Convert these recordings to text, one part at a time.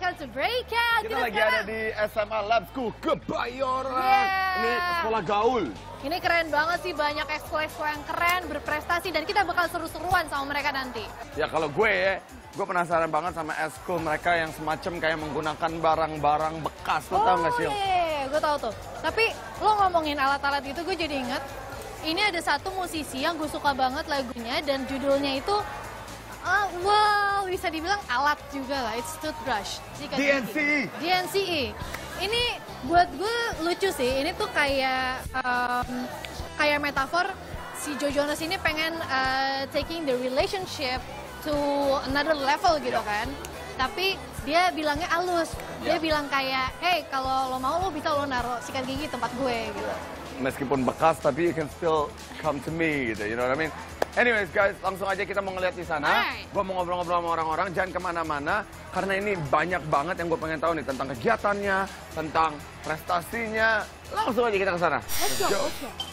Yeah, Kita kita lagi ada sekarang- di SMA Lab School Kebayoran. Yeah. Ini sekolah gaul. Ini keren banget sih, banyak ekskul-ekskul yang keren, berprestasi, dan kita bakal seru-seruan sama mereka nanti. Ya kalau gue ya, gue penasaran banget sama eskul mereka yang semacam kayak menggunakan barang-barang bekas. Lo tau gak sih? Oh iya, gue tahu tuh. Tapi lo ngomongin alat-alat itu, gue jadi inget. Ini ada satu musisi yang gue suka banget lagunya, dan judulnya itu... ah, wow, bisa dibilang alat juga lah, it's toothbrush. Sikat gigi. DNCE. DNCE. Ini buat gue lucu sih, ini tuh kayak um, kayak metafor si Joe Jonas ini pengen uh, taking the relationship to another level gitu kan. Tapi dia bilangnya halus. Dia bilang kayak, hey kalau lo mau lo bisa lo naruh sikat gigi tempat gue gitu. Meskipun bekas, tapi you can still come to me gitu. You know what I mean? Anyways guys, langsung aja kita mau ngeliat di sana. Alright. Gue mau ngobrol-ngobrol sama orang-orang, jangan ke mana-mana. Karena ini banyak banget yang gue pengen tahu nih tentang kegiatannya, tentang prestasinya. Langsung aja kita ke sana. Let's go, let's go.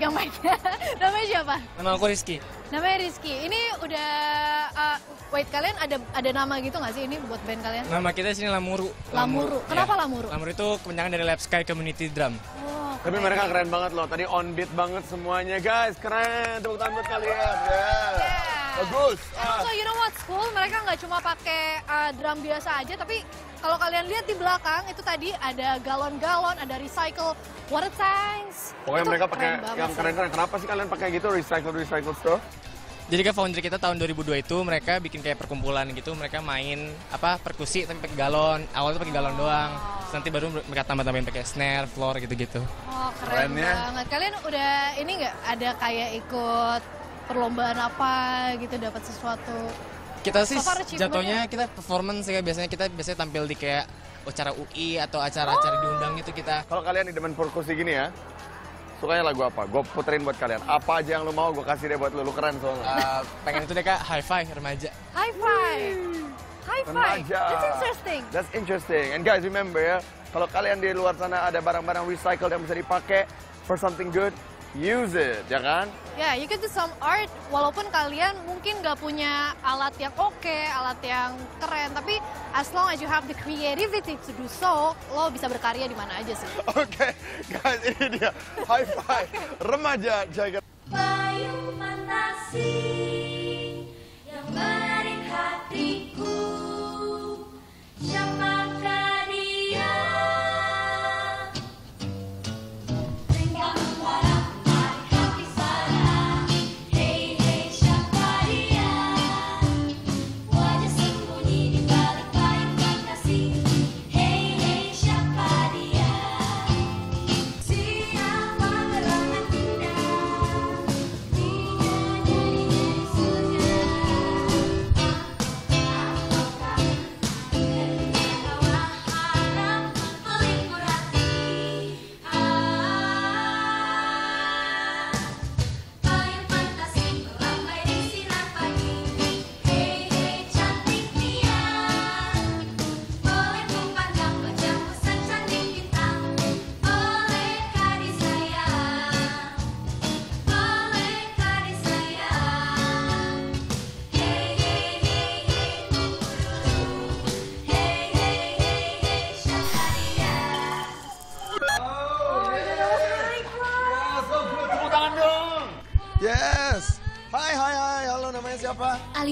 Pegang mic-nya. Namanya siapa? Nama aku Rizky. Namanya Rizky. Ini udah, uh, wait kalian ada ada nama gitu nggak sih ini buat band kalian? Nama kita sini Lamuru. Lamuru. Kenapa Ya. Lamuru? Lamuru itu kepanjangan dari Lab Sky Community Drum. Oh, Tapi mereka keren banget loh. Tadi on beat banget semuanya, guys. Keren. Tepuk tangan buat kalian. Yeah. Bagus. Ah. also, you know what, school mereka nggak cuma pakai uh, drum biasa aja, tapi kalau kalian lihat di belakang itu tadi ada galon-galon, ada recycle water tanks. Pokoknya Itu mereka pakai yang keren-keren. Kenapa sih kalian pakai gitu recycle recycle stuff? Jadi kan founder kita tahun 2002 itu mereka bikin kayak perkumpulan gitu, mereka main apa perkusi tapi pakai galon. Awalnya pakai galon doang. Terus nanti baru mereka tambah-tambahin pakai snare, floor gitu-gitu. Oh, keren, Keren ya. banget. Kalian udah ini nggak ada kayak ikut perlombaan apa gitu dapat sesuatu? Kita sih So jatuhnya kita performance ya biasanya kita biasanya tampil di kayak acara UI atau acara-acara diundang itu kita Kalau kalian di demen perkusi gini ya, sukanya lagu apa? Gue puterin buat kalian. Apa aja yang lu mau, gue kasih deh buat lu. Lu keren soalnya. uh, pengen itu deh kak high five remaja. High five. High five. Remaja. That's interesting. That's interesting. And guys, remember ya, kalau kalian di luar sana ada barang-barang recycle yang bisa dipakai for something good, use it, ya kan? Ya, you can do some art walaupun kalian mungkin nggak punya alat yang oke, alat yang keren, tapi as long as you have the creativity to do so, lo bisa berkarya di mana aja sih. Oke, guys, ini dia. High five. Remaja jaga. Payung fantasi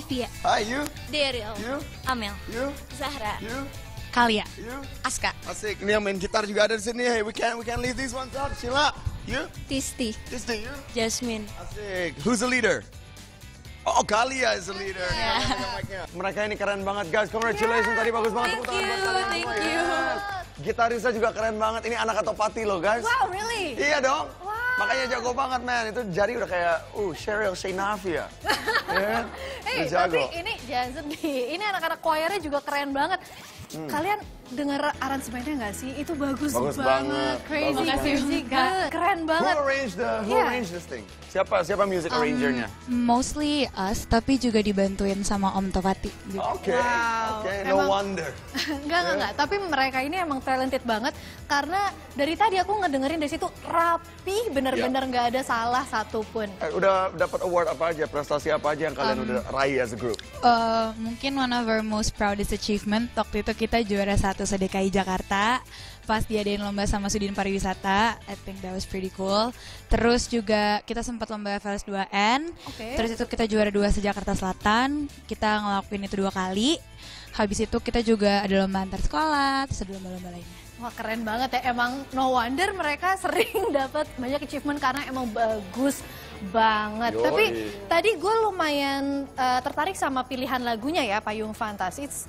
Alivia, Hi, you, Daryl, you, Amel, you, Zahra, you, Kalia, you. Aska, Asik. Ini yang main gitar juga ada di sini. Hey, we can we can leave these ones up. Sheila, you, Tisti, day you. Jasmine. Asik. Who's the leader? Oh, Kalia is the leader. Mereka ini keren banget, guys. Congratulations tadi bagus banget. Thank you, thank semua, you. yes. Gitarisnya juga keren banget. Ini anak atau pati loh, guys. Wow, really? Iya dong. Makanya jago banget, man. Itu jari udah kayak, uh, Cheryl Sheinafia. ya, Eh, udah jago. tapi ini jangan sedih. Ini anak-anak choirnya juga keren banget. Kalian dengar aransemennya nggak sih? Itu bagus. Bagus banget. banget. Crazy, Bagus crazy, good. Keren Who banget. arranged the, who Yeah. arranged this thing? Siapa, siapa music arrangernya? Mostly us, tapi juga dibantuin sama Om Topati. Oke, Wow. oke, no Emang- wonder. Enggak, enggak, enggak. Tapi mereka ini emang talented banget. Karena dari tadi aku ngedengerin dari situ rapi, bener-bener nggak ada salah satupun. Eh, udah dapat award apa aja, prestasi apa aja yang kalian udah raih as a group? Uh, mungkin one of our most proudest achievement waktu itu kita juara satu sedekai Jakarta pas diadain lomba sama Sudin Pariwisata. I think that was pretty cool. Terus juga kita sempat lomba FLS 2N. Oke. Terus itu kita juara dua se-Jakarta Selatan. Kita ngelakuin itu dua kali. Habis itu kita juga ada lomba antar sekolah, terus ada lomba-lomba lainnya. Wah keren banget ya. Emang no wonder mereka sering dapat banyak achievement karena emang bagus banget. Yoi. Tapi tadi gue lumayan eh, tertarik sama pilihan lagunya ya Payung Fantas. It's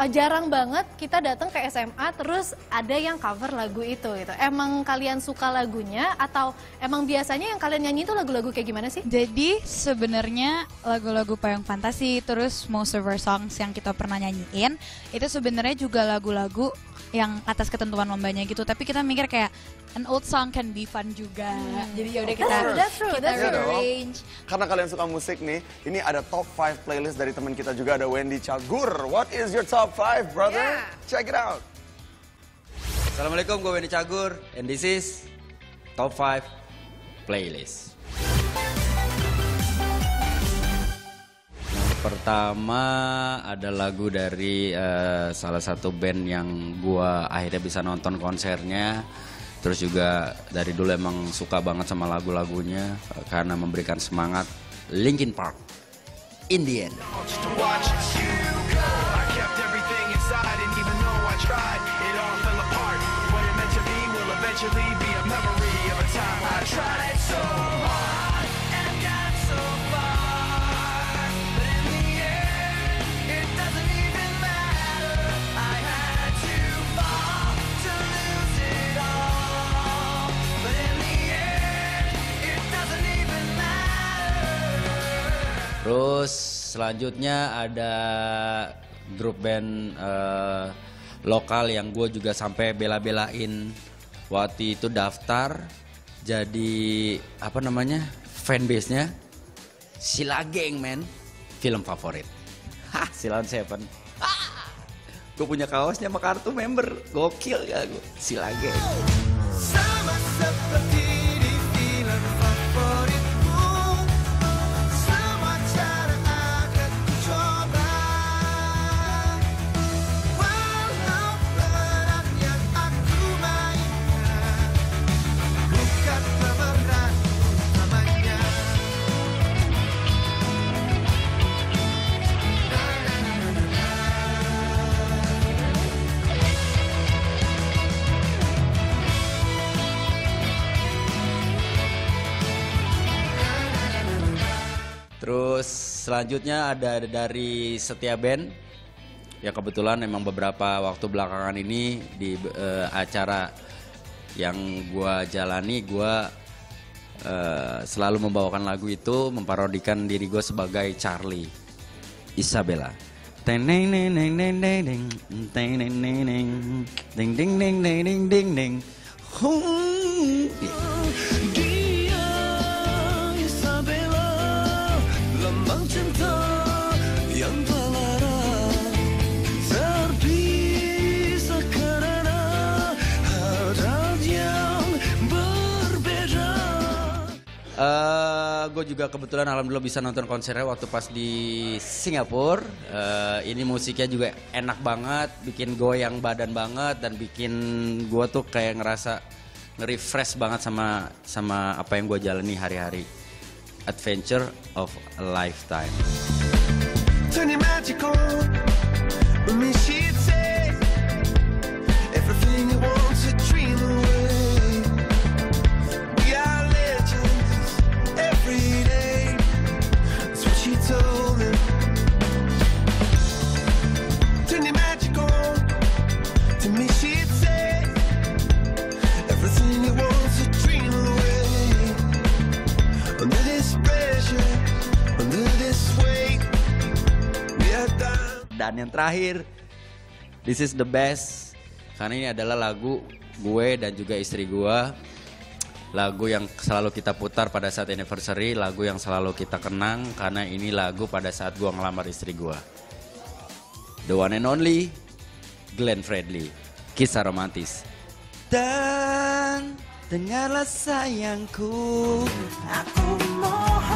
eh, jarang banget kita datang ke SMA terus ada yang cover lagu itu gitu. Emang kalian suka lagunya atau emang biasanya yang kalian nyanyi itu lagu-lagu kayak gimana sih? Jadi sebenarnya lagu-lagu payung fantasi terus most of our songs yang kita pernah nyanyiin itu sebenarnya juga lagu-lagu yang atas ketentuan lombanya gitu. Tapi kita mikir kayak an old song can be fun juga. Jadi yaudah kita That's true, that's true, kita that's true. rearrange. Karena kalian suka musik nih, ini ada top 5 playlist dari teman kita juga ada Wendy Cagur. What is your top 5, brother? Yeah. Check it out. Assalamualaikum, gue Wendy Cagur, and this is Top 5 Playlist. Pertama ada lagu dari eh, salah satu band yang gua akhirnya bisa nonton konsernya. Terus juga dari dulu emang suka banget sama lagu-lagunya karena memberikan semangat Linkin Park. In the end. Eventually be a memory of a time I tried so hard and got so far. But in the end, it doesn't even matter. I had to fall to lose it all. But in the end, it doesn't even matter. Terus selanjutnya ada grup band eh, lokal yang gue juga sampai bela-belain waktu itu daftar jadi apa namanya fanbase-nya Sila Geng men. Film favorit. Hah Silon Seven. Gue punya kaosnya sama kartu member. Gokil gak gue Sila Geng. Sama selanjutnya ada dari Setia Band ya kebetulan memang beberapa waktu belakangan ini di eh, acara yang gua jalani gua eh, selalu membawakan lagu itu memparodikan diri gue sebagai Charlie Isabella. Neng neng neng neng neng neng teng neng neng neng ding ding ding ding ding ding ding. juga kebetulan alhamdulillah bisa nonton konsernya waktu pas di Singapura. Uh, ini musiknya juga enak banget, bikin goyang badan banget dan bikin gue tuh kayak ngerasa nge-refresh banget sama sama apa yang gue jalani hari-hari. Adventure of a lifetime. Dan yang terakhir, this is the best. Karena ini adalah lagu gue dan juga istri gue. Lagu yang selalu kita putar pada saat anniversary, lagu yang selalu kita kenang karena ini lagu pada saat gue ngelamar istri gue. The one and only Glenn Fredly, kisah romantis. Dan dengarlah sayangku, Aku mohon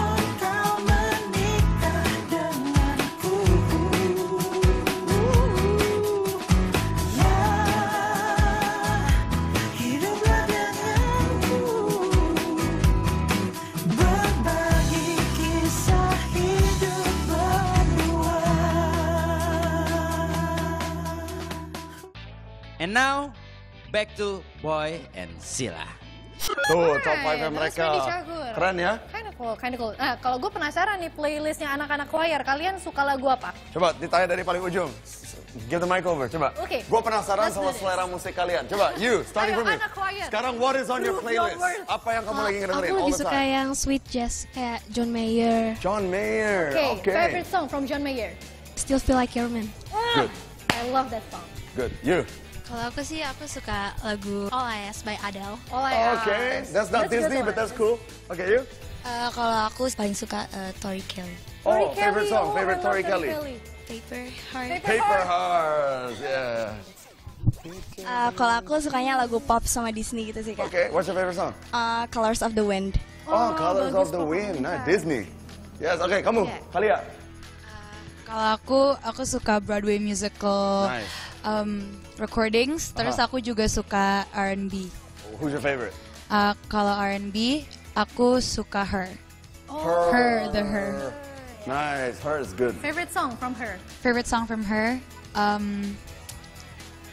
And now, back to Boy and Sila. Tuh, top 5 that was mereka. Keren ya? Kind of cool, kind of cool. Nah, kalau gue penasaran nih playlistnya anak-anak choir, kalian suka lagu apa? Coba ditanya dari paling ujung. Give the mic over, coba. Oke. Gue penasaran Let's sama selera musik kalian. Coba, you, starting Ayo, from you. anak choir. Sekarang, what is on your Prove your playlist? Apa yang kamu lagi ngedengerin Aku lebih the suka time? yang sweet jazz kayak John Mayer. John Mayer, Oke, oke. favorite song from John Mayer. Still feel like your man. Good, I love that song. good. You? Kalau aku sih aku suka lagu All I Ask by Adele. All I Oke, Ask. that's not That's good Disney, but that's cool. Oke, you? Eh, kalau aku paling suka eh, Tori Kelly. Oh, Tori favorite Kelly, song, oh, favorite I love Tori Kelly. Paper Heart. Paper Paper Heart. Hearts, yeah. Uh, kalau aku sukanya lagu pop sama Disney gitu sih kak. Okay, what's your favorite song? Uh, Colors of the Wind. Oh, Colors of the. Wind, nice, Disney. Yes, oke, kamu, Yeah. Kalia. Kalau aku, aku suka Broadway musical Nice. Um, recordings. Terus Aha. aku juga suka R&B. Who's your favorite? Uh, kalau R&B, aku suka Her. Her. Her, the Her. Nice, her is good. Favorite song from her, Favorite song from Her? Um,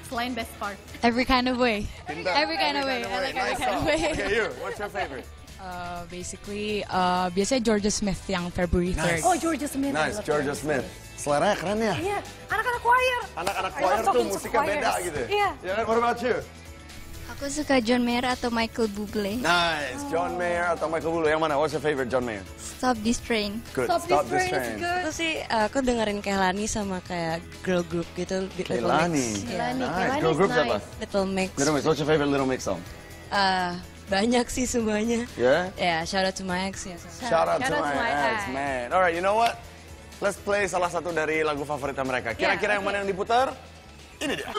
selain Best Part. every kind of way. Pintar. Every kind of way. I like every Nice kind of way. Okay, you, what's your favorite? Uh, basically, uh, biasanya Georgia Smith yang February 3rd. Oh, Georgia Smith. Nice, Georgia Smith. Seleranya keren ya? Iya, anak-anak choir. Anak-anak choir tuh to musiknya beda choirs. gitu. Iya. Ya kan, what about you? Aku suka John Mayer atau Michael Bublé. Nice, John Mayer atau Michael Bublé yang mana? What's your favorite John Mayer? Stop This Train. Good, Stop, stop this train good. Aku sih aku dengerin Kehlani sama kayak girl group gitu Little Kehlani. Mix. Kehlani, Nice, Kehlani girl group nice. siapa? Little Mix. Little Mix, what's your favorite Little Mix song? Ah, banyak sih semuanya. Yeah? Ya, shout out to my ex ya. Shout out to Shout out my to my ex, ex. man. Alright, you know what? Let's play salah satu dari lagu favoritnya mereka. Kira-kira yang mana yang diputar? Ini dia.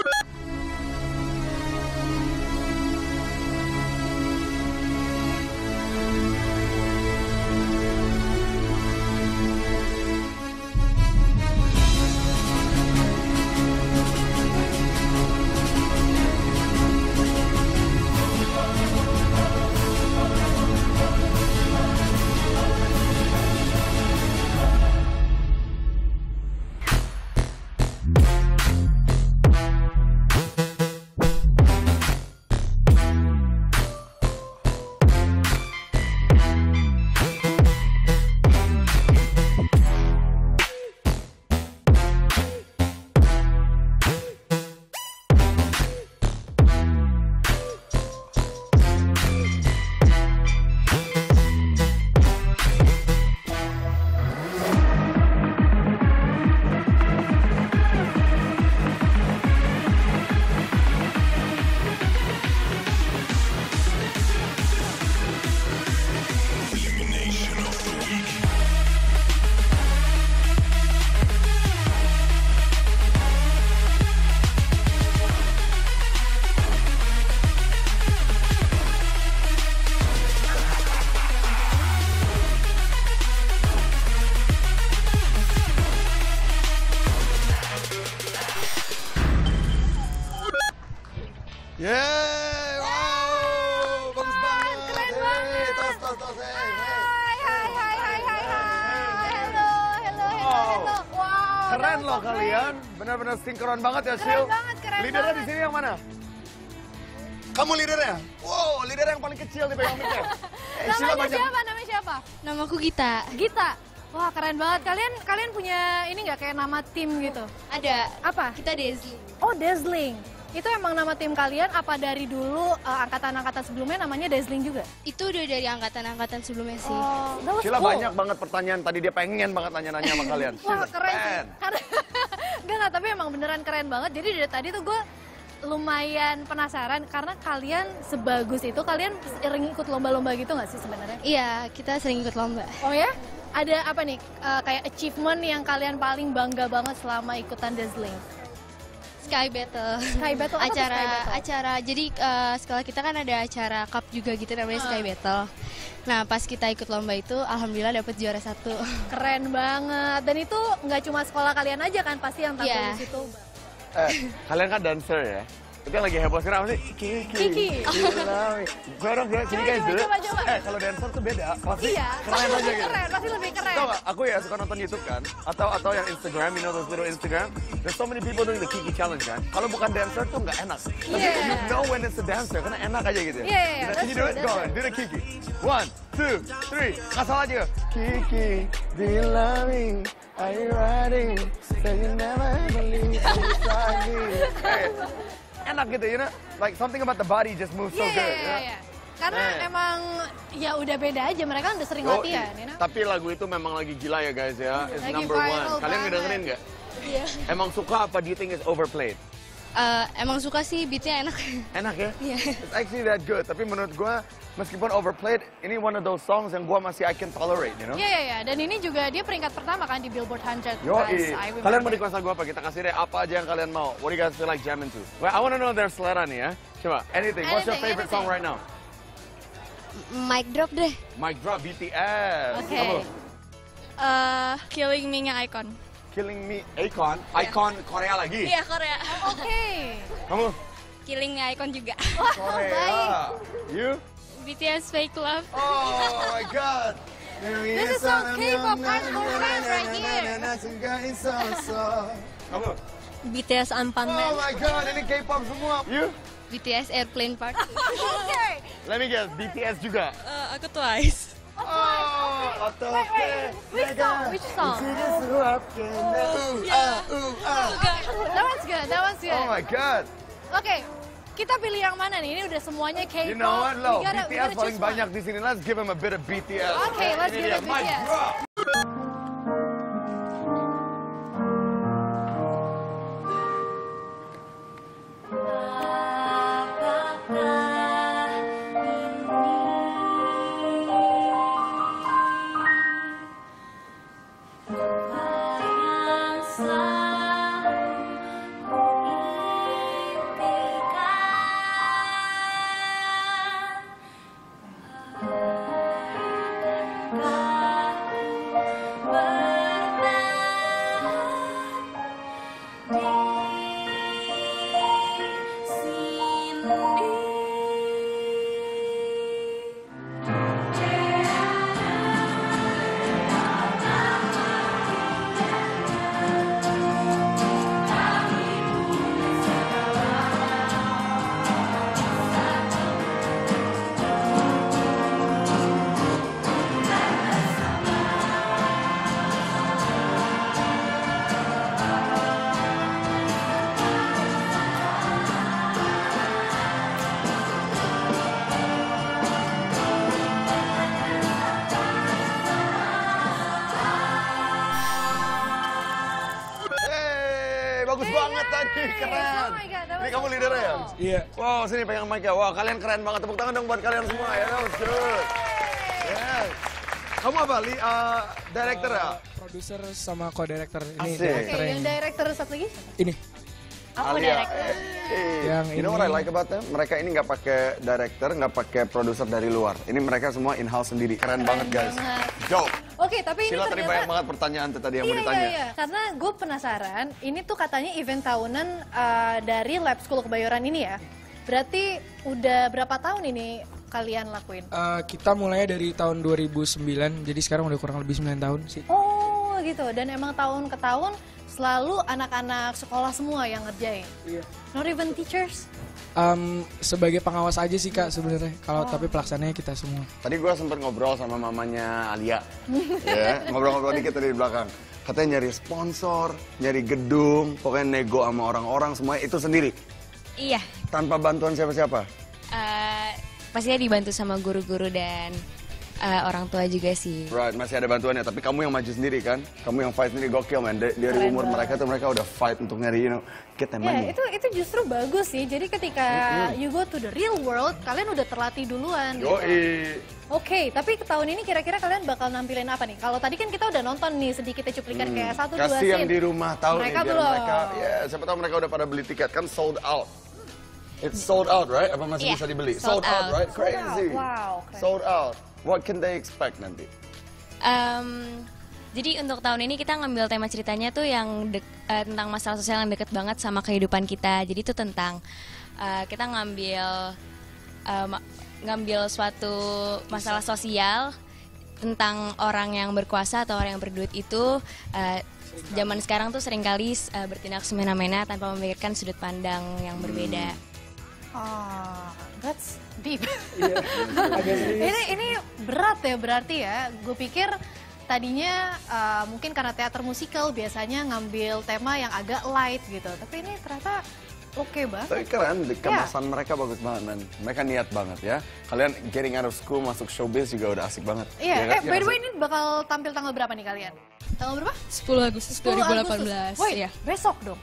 Sinkron banget ya, Keren Sil. banget, keren Leadernya di sini yang mana? Kamu leadernya? Wow, leader yang paling kecil di pegang mic-nya. Eh, Namanya banyak. siapa? Namanya siapa? Namaku Gita. Gita. Wah, keren banget. Kalian kalian punya ini nggak kayak nama tim gitu? Ada. Apa? Kita Desi. Oh, Dazzling. Itu emang nama tim kalian apa dari dulu eh, angkatan-angkatan sebelumnya namanya Dazzling juga? Itu udah dari angkatan-angkatan sebelumnya sih. Oh, Sheila cool. banyak banget pertanyaan tadi dia pengen banget nanya-nanya sama kalian. Wah, keren sih. keren. Karena Enggak, enggak, tapi emang beneran keren banget. Jadi dari tadi tuh gue lumayan penasaran karena kalian sebagus itu kalian sering ikut lomba-lomba gitu nggak sih sebenarnya? Iya, kita sering ikut lomba. Oh ya? Ada apa nih eh, kayak achievement yang kalian paling bangga banget selama ikutan Dazzling? Sky Battle. Sky Battle apa acara Sky Battle? acara jadi eh, sekolah kita kan ada acara cup juga gitu namanya Sky Ah. Battle. Nah, pas kita ikut lomba itu alhamdulillah dapet juara satu. Keren banget. Dan itu nggak cuma sekolah kalian aja kan pasti yang tampil Iya. di situ. Eh, kalian kan dancer ya? Itu yang lagi heboh sekarang apa sih? Kiki. Kiki. Gue dong, gue sini guys dulu. coba, coba. Eh, kalau dancer tuh beda. Pasti Iya, keren pasti aja gitu. keren, pasti lebih keren. Tau gak, aku ya suka nonton YouTube kan, atau atau yang Instagram, you know those little Instagram. There's so many people doing the Kiki challenge kan. Kalau bukan dancer tuh nggak enak. Tapi Yeah. you know when it's a dancer, karena enak aja gitu. Yeah, yeah, yeah, Can you do it? Go on, do the Kiki. One, two, three. Salah aja. Kiki, do you love me? Are you riding? Say you never believe beside me. Enak gitu, you know? Like something about the body just moves so Iya, good. iya, you iya, know? iya. Karena Eh. emang ya udah beda aja. Mereka kan udah sering Oh, latihan, you know? Tapi lagu itu memang lagi gila ya guys ya. It's Lagi number viral one. Kalian banget. ngedengerin nggak? Iya. Emang suka apa do you think is overplayed? Eh, emang suka sih beatnya enak. Enak ya? Iya. It's actually that good. Tapi menurut gua meskipun overplayed, ini one of those songs yang gua masih I can tolerate, you know? Iya, iya, iya. Dan ini juga dia peringkat pertama kan di Billboard 100. Yo, kalian mau request lagu apa? Kita kasih deh apa aja yang kalian mau. What do you guys feel like jamming to? Well, I want to know their selera nih ya. Coba, anything. What's your Anything, favorite song right now? Mic drop deh. Mic drop BTS. Oke. Kamu? Eh, Killing Me-nya Icon. Killing Me, Icon. Icon Korea lagi. Iya, Korea. Oke. Kamu? Killing Me Icon juga. Korea. You? BTS Fake Love. Oh my god. This is some K-pop hardcore fans right here. Kamu? BTS Unpun Man. Oh my god, ini K-pop semua. You? BTS Airplane Park. Oke. Let me guess, BTS juga. Eh, aku Twice. Oh, otot. Wait, wait. Which song? Which song? That one's good. That one's good. Oh my god. Oke. Kita pilih yang mana nih? Ini udah semuanya K-pop. You know what, Lo? BTS paling banyak di sini. Let's give him a bit of BTS. Okay, let's give it BTS. Keren. Oh my God, that Ini kamu so leader ya? Iya. Wow, sini pegang mic ya. Wah, kalian keren banget. Tepuk tangan dong buat kalian semua ya. That was good. Yes. Kamu apa, Li? Uh, director ya? Produser sama co-director ini Asik. Oke, director yang yang director satu lagi? ini. Aku Alia. director. Yang you know what I ini- like about them? Mereka ini nggak pakai director, nggak pakai produser dari luar. Ini mereka semua in-house sendiri. Keren, banget, guys. banget. Dope. Oke, tapi ini tadi ternyata... banyak banget pertanyaan tuh tadi yang mau Iya, ditanya. iya, iya. Karena gue penasaran, ini tuh katanya event tahunan uh, dari Lab School Kebayoran ini ya. Berarti udah berapa tahun ini kalian lakuin? Eh, kita mulainya dari tahun 2009, jadi sekarang udah kurang lebih 9 tahun sih. Oh gitu, dan emang tahun ke tahun selalu anak-anak sekolah semua yang ngerjain? Iya. Not even teachers? Em, sebagai pengawas aja sih kak sebenarnya. Kalau Oh. tapi pelaksananya kita semua. Tadi gue sempat ngobrol sama mamanya Alia, ya ngobrol-ngobrol dikit tadi di belakang. Katanya nyari sponsor, nyari gedung, pokoknya nego sama orang-orang semua itu sendiri, Iya, tanpa bantuan siapa-siapa. eh, pastinya dibantu sama guru-guru dan eh, orang tua juga sih. Right, masih ada bantuannya. Tapi kamu yang maju sendiri kan? Kamu yang fight sendiri gokil man. Dari, dari Keren umur banget. mereka tuh mereka udah fight untuk nyari you know get the Ya, money. itu itu justru bagus sih. Jadi ketika you go to the real world, kalian udah terlatih duluan. gitu. Yoi. Oke, tapi ke tahun ini kira-kira kalian bakal nampilin apa nih? Kalau tadi kan kita udah nonton nih sedikitnya cuplikan kayak satu dua Hmm. Kasih yang scene. di rumah tahu Mereka nih biar belum. mereka. Ya, siapa tahu mereka udah pada beli tiket kan sold out. It's sold out, right? Apa masih Iya, bisa dibeli? sold out. right? Sold out, Crazy. wow, keren. Sold out. What can they expect nanti? Em, jadi untuk tahun ini kita ngambil tema ceritanya tuh yang dek- eh, tentang masalah sosial yang deket banget sama kehidupan kita. Jadi itu tentang eh, kita ngambil ma- ngambil suatu masalah sosial tentang orang yang berkuasa atau orang yang berduit itu eh, zaman sekarang tuh sering kali eh, bertindak semena-mena tanpa memikirkan sudut pandang yang berbeda. Oh, that's deep. Iya, agak serius. ini ini berat ya berarti ya. Gue pikir tadinya uh, mungkin karena teater musikal biasanya ngambil tema yang agak light gitu. Tapi ini ternyata oke banget. Tapi keren, di Ya. kemasan mereka bagus banget man. Mereka niat banget ya. Kalian getting out of school masuk showbiz juga udah asik banget. Iya, Ya kan? eh Iya by the nggak way sih? ini bakal tampil tanggal berapa nih kalian? Tanggal berapa? 10 Agustus 10 2018. Wait, Iya. besok dong.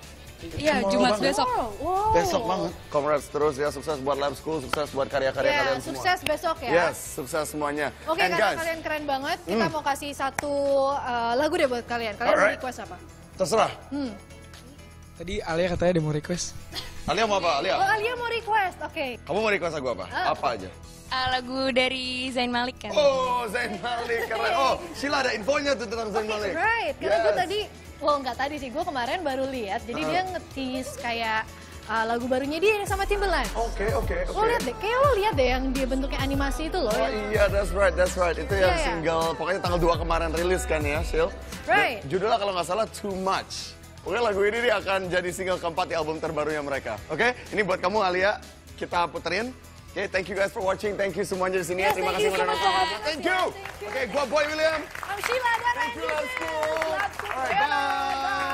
Iya, Jumat banget. besok. Wow, wow. Besok banget. Congrats terus ya, sukses buat lab school, sukses buat karya-karya Ya, kalian semua. sukses besok ya. Yes, sukses semuanya. Oke, And karena guys, kalian keren banget, kita mau kasih satu uh, lagu deh buat kalian. Kalian mau Alright. request apa? terserah. Hmm. Tadi Alia katanya ada mau request. Alia mau apa? Alia? Oh, Alia mau request. Oke. Kamu mau request lagu apa? Ah. Apa aja? Eh, lagu dari Zain Malik kan. Oh, Zain Malik keren. Oh, Sheila ada infonya tuh tentang Zain Malik. Right, karena gue Yes. tadi, well nggak tadi sih, gue kemarin baru lihat. Jadi Uh-huh. dia ngetis kayak uh, lagu barunya dia yang sama Timberland. Oke, oke, oke. Lo lihat deh, kayak lo lihat deh yang dia bentuknya animasi itu loh. Oh yang- iya, that's right, that's right. Itu yang Iya, iya. single, pokoknya tanggal 2 kemarin rilis kan ya, Shil? Right. Dan Judulnya kalau nggak salah Too Much. Oke, lagu ini dia akan jadi single keempat di album terbarunya mereka. Oke, ini buat kamu Alia, kita puterin. Oke, thank you guys for watching. Thank you semuanya di sini. Yes, Terima thank kasih you so udah much nonton. for having. Thank you. Okay, gua Boy William. I'm Sheila Thank you, Love School. Love School. Alright, bye. Bye.